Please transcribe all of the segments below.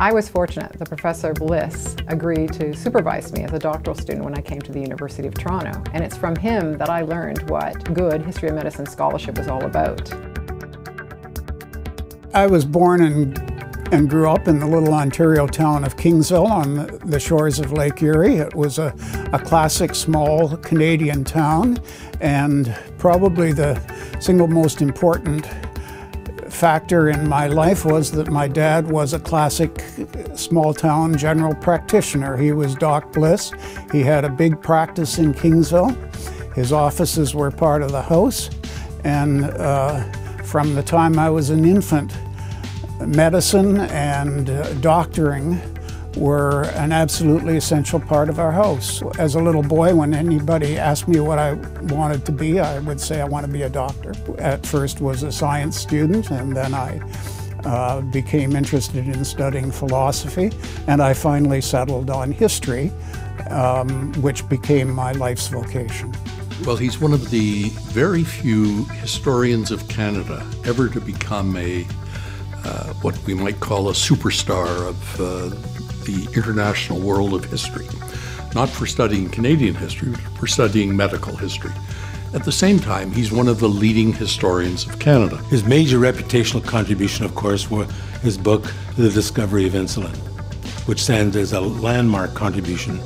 I was fortunate that Professor Bliss agreed to supervise me as a doctoral student when I came to the University of Toronto, and it's from him that I learned what good history of medicine scholarship was all about. I was born and, and grew up in the little Ontario town of Kingsville on the shores of Lake Erie. It was a, a classic small Canadian town and probably the single most important factor in my life was that my dad was a classic small town general practitioner. He was Doc Bliss. He had a big practice in Kingsville. His offices were part of the house. And uh, from the time I was an infant, medicine and uh, doctoring were an absolutely essential part of our house. As a little boy, when anybody asked me what I wanted to be, I would say I want to be a doctor. At first was a science student, and then I uh, became interested in studying philosophy, and I finally settled on history, um, which became my life's vocation. Well, he's one of the very few historians of Canada ever to become a uh, what we might call a superstar of uh, the international world of history. Not for studying Canadian history, but for studying medical history. At the same time, he's one of the leading historians of Canada. His major reputational contribution, of course, was his book, The Discovery of Insulin, which stands as a landmark contribution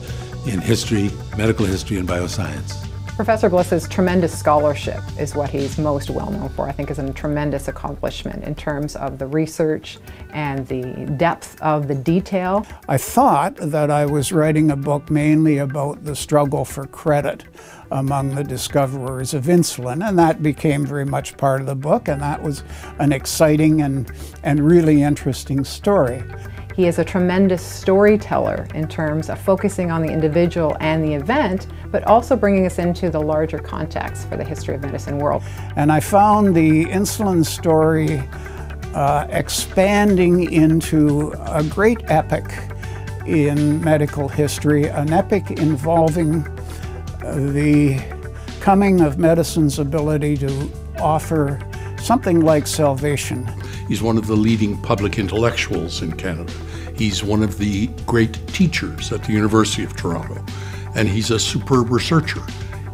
in history, medical history, and bioscience. Professor Bliss's tremendous scholarship is what he's most well known for. I think is a tremendous accomplishment in terms of the research and the depth of the detail. I thought that I was writing a book mainly about the struggle for credit among the discoverers of insulin, and that became very much part of the book, and that was an exciting and, and really interesting story. He is a tremendous storyteller in terms of focusing on the individual and the event, but also bringing us into the larger context for the history of medicine world. And I found the insulin story uh, expanding into a great epic in medical history, an epic involving the coming of medicine's ability to offer something like salvation. He's one of the leading public intellectuals in Canada. He's one of the great teachers at the University of Toronto, and he's a superb researcher.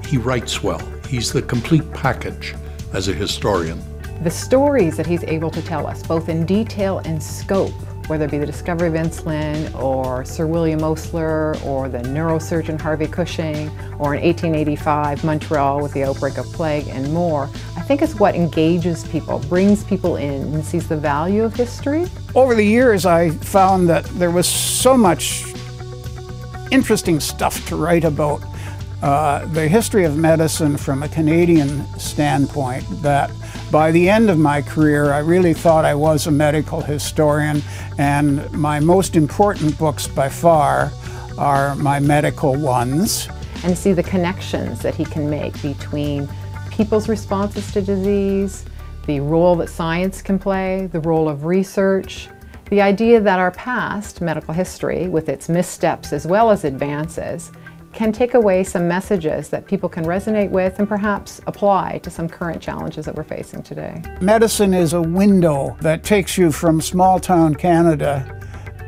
He writes well. He's the complete package as a historian. The stories that he's able to tell us, both in detail and scope, whether it be the discovery of insulin or Sir William Osler or the neurosurgeon Harvey Cushing or in 1885 Montreal with the outbreak of plague and more, I think is what engages people, brings people in and sees the value of history. Over the years I found that there was so much interesting stuff to write about uh, the history of medicine from a Canadian standpoint that by the end of my career, I really thought I was a medical historian, and my most important books by far are my medical ones. And see the connections that he can make between people's responses to disease, the role that science can play, the role of research, the idea that our past, medical history, with its missteps as well as advances, can take away some messages that people can resonate with and perhaps apply to some current challenges that we're facing today. Medicine is a window that takes you from small town Canada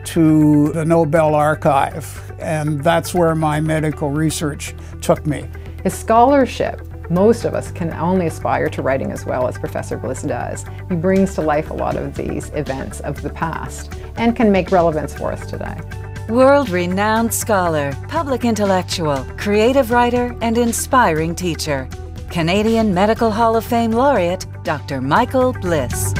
to the Nobel Archive, and that's where my medical research took me. His scholarship most of us can only aspire to writing as well as Professor Bliss does. He brings to life a lot of these events of the past and can make relevance for us today. World renowned scholar, public intellectual, creative writer, and inspiring teacher. Canadian Medical Hall of Fame laureate, Dr. Michael Bliss.